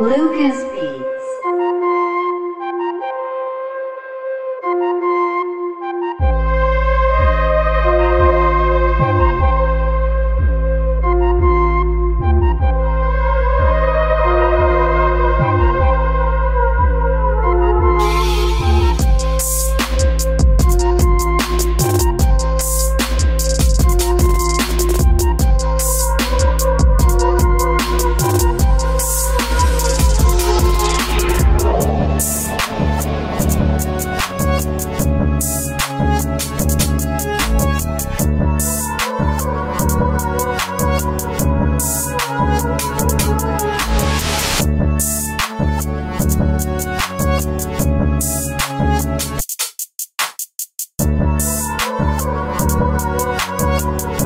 Lucas Beats. Thank